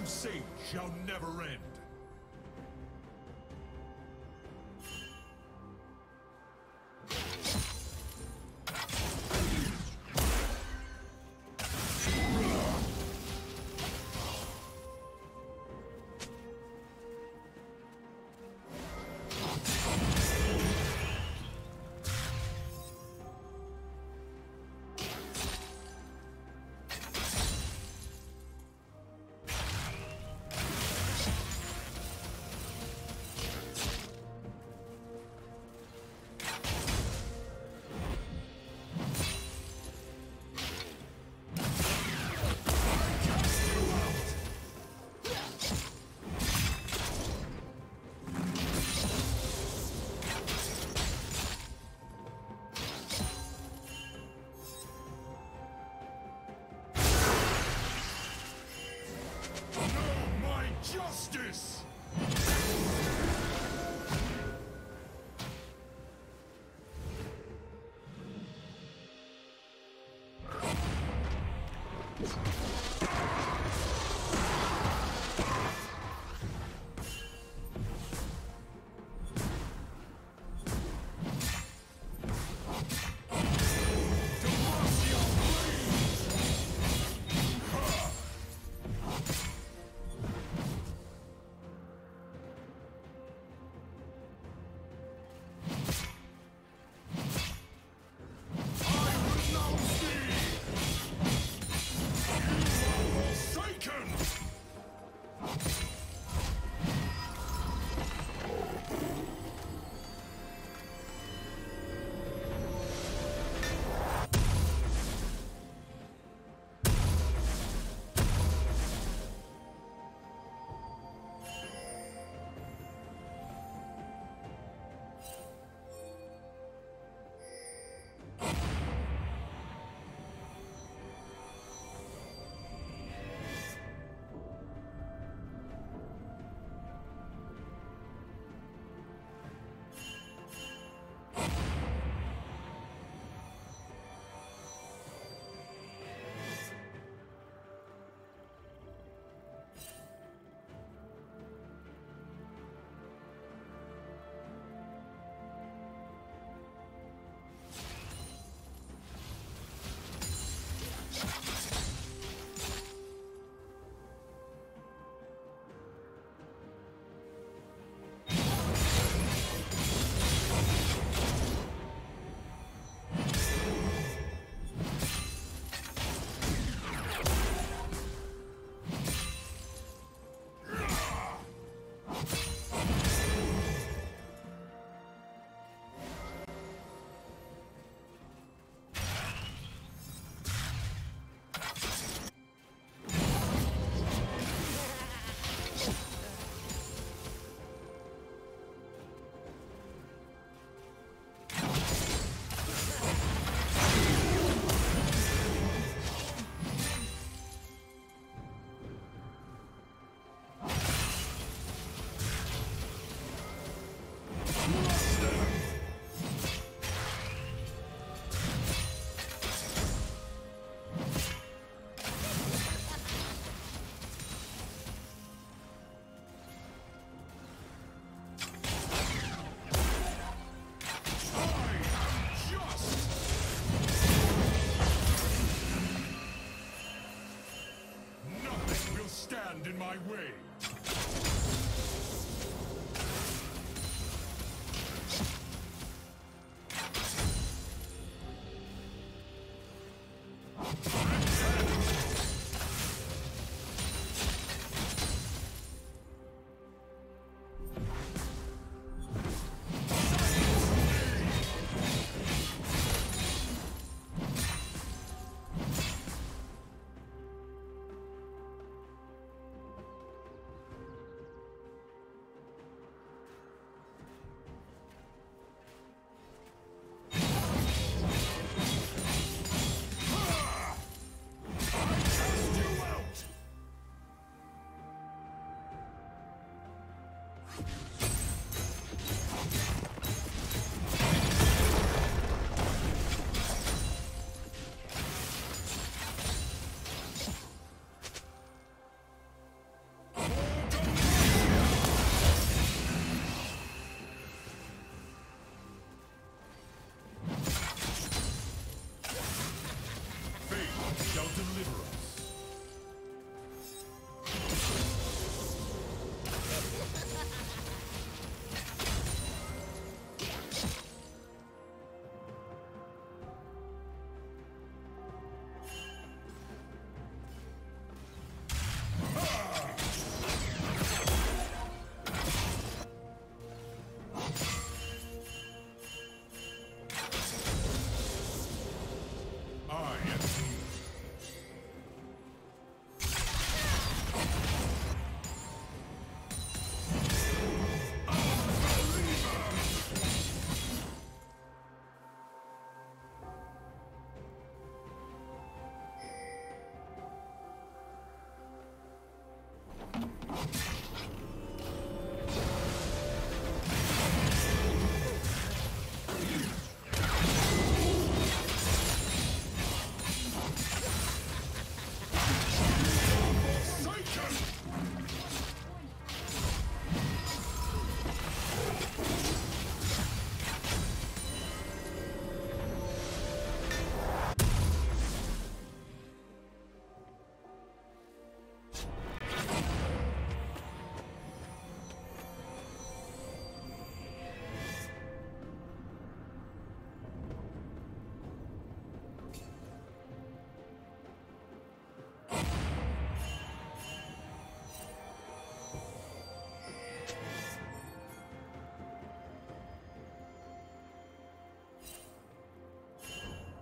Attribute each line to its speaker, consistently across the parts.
Speaker 1: crusade shall never end.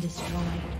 Speaker 1: Destroyed.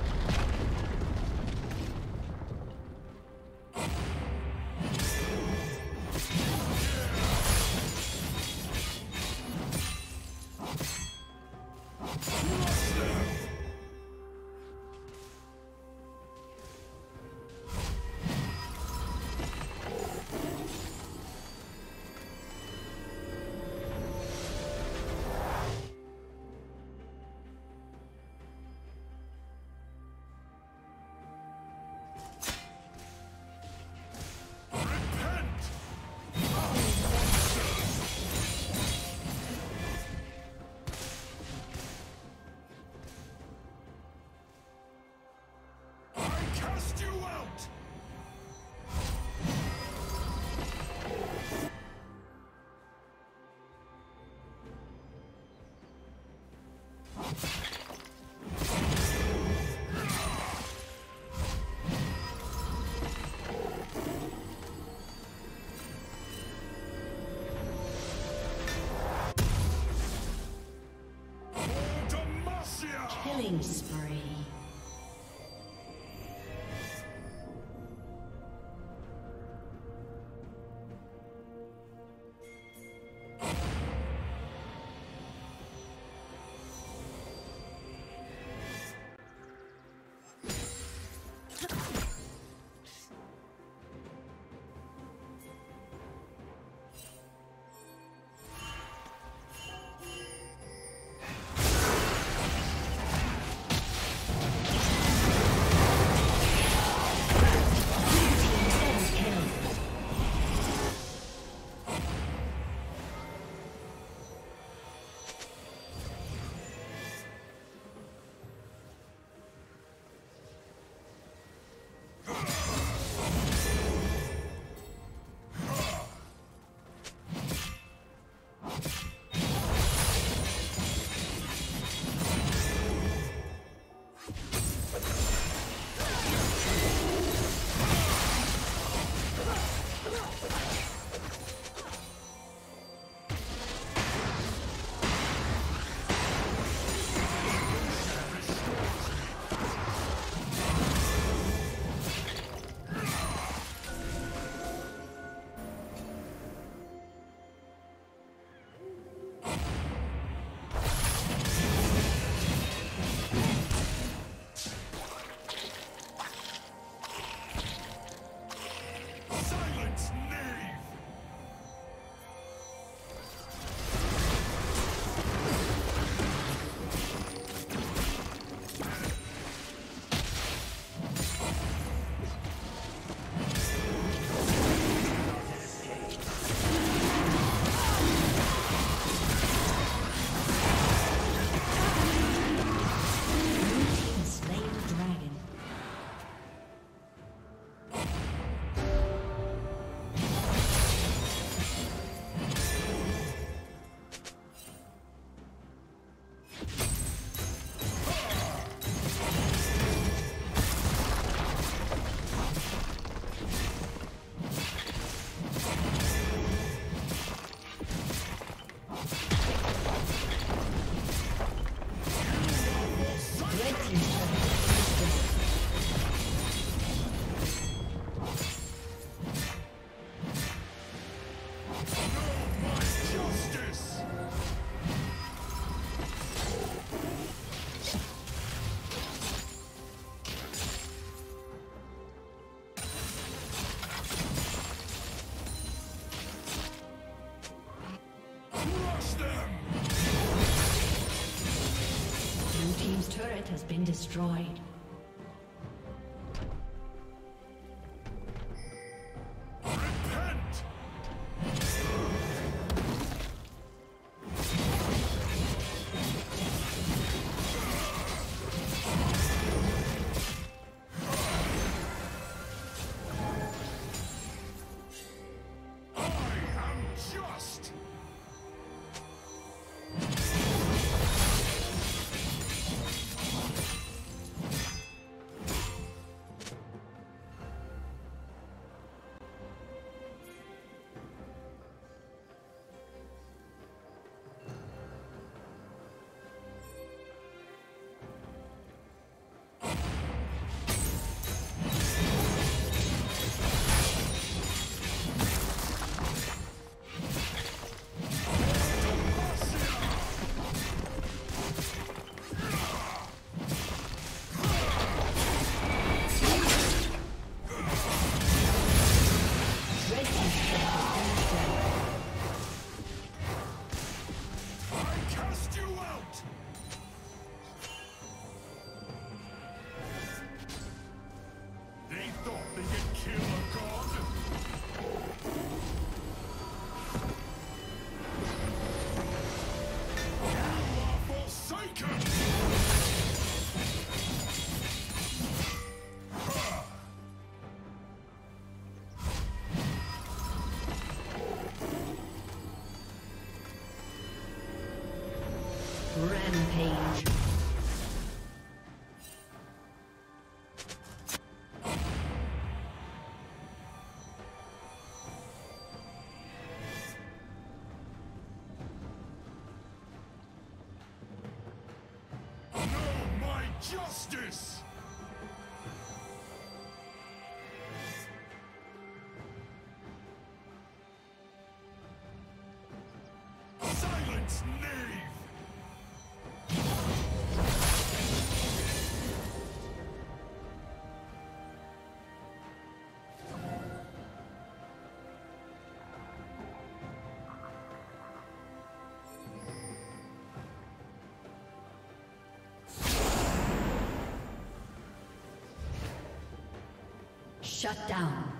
Speaker 1: cast you out! Destroyed. Justice! Silence, knave!
Speaker 2: Shut down.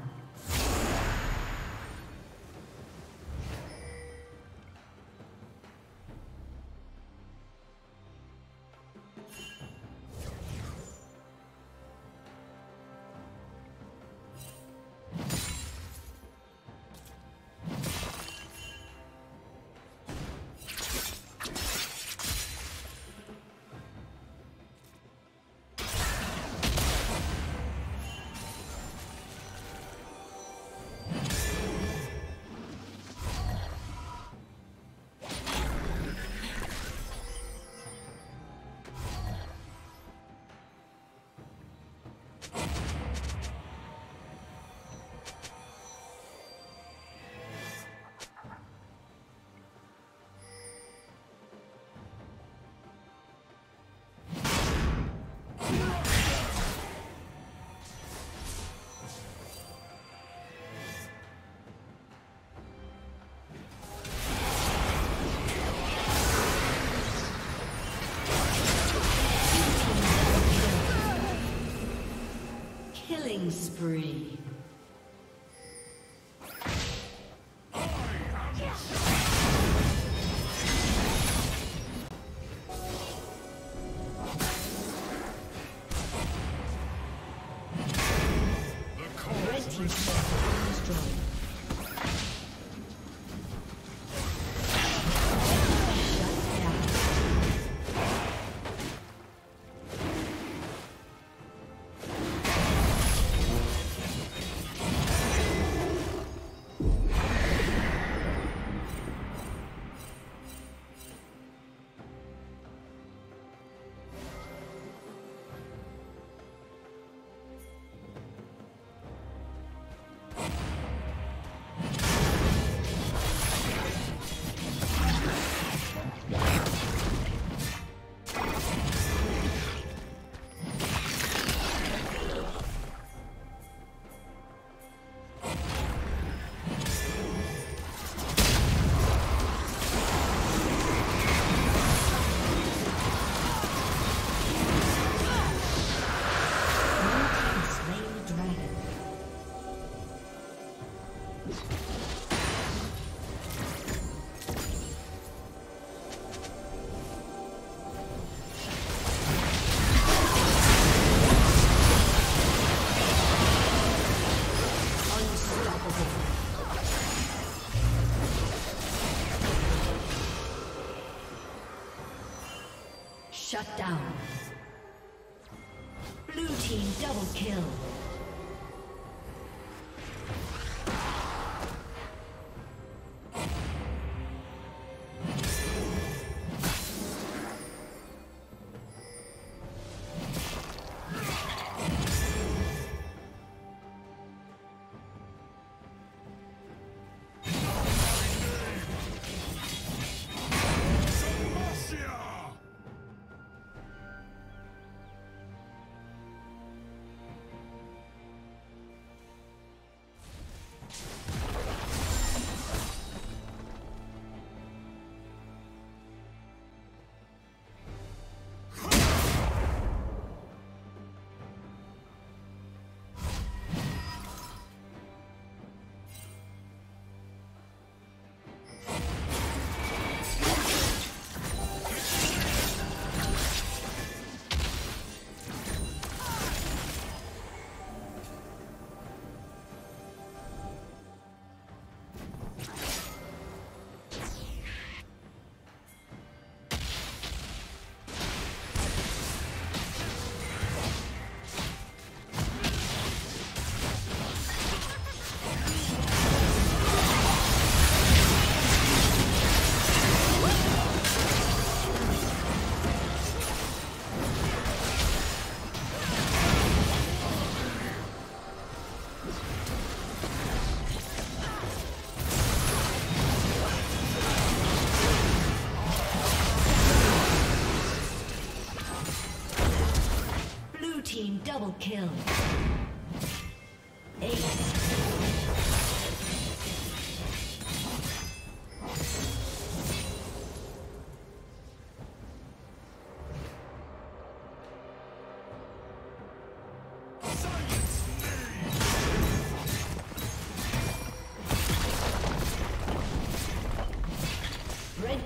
Speaker 2: Spree. Shut down.